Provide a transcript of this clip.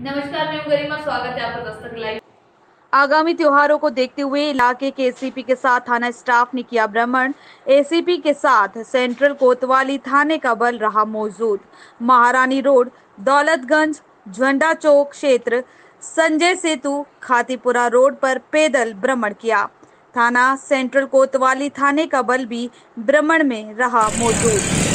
नमस्कार, मैं गरिमा, स्वागत है आपका दस्तक लाइव। आगामी त्योहारों को देखते हुए इलाके के एसीपी के साथ थाना स्टाफ ने किया भ्रमण। एसीपी के साथ सेंट्रल कोतवाली थाने का बल रहा मौजूद। महारानी रोड, दौलतगंज, झंडा चौक क्षेत्र, संजय सेतु, खातीपुरा रोड पर पैदल भ्रमण किया। थाना सेंट्रल कोतवाली थाने का बल भी भ्रमण में रहा मौजूद।